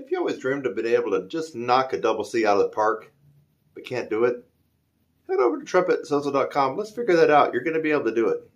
Have you always dreamed of being able to just knock a double C out of the park, but can't do it? Head over to trumpetsizzle.com. Let's figure that out. You're going to be able to do it.